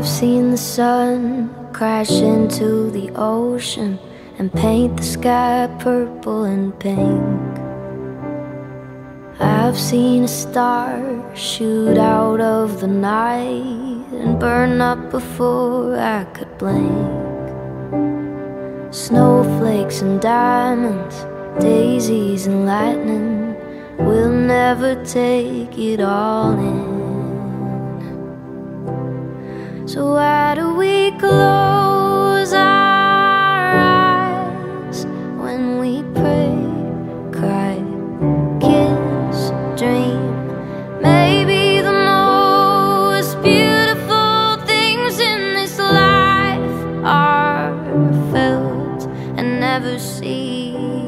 I've seen the sun crash into the ocean and paint the sky purple and pink. I've seen a star shoot out of the night and burn up before I could blink. Snowflakes and diamonds, daisies and lightning, we'll never take it all in. So why do we close our eyes when we pray, cry, kiss, dream? Maybe the most beautiful things in this life are felt and never seen.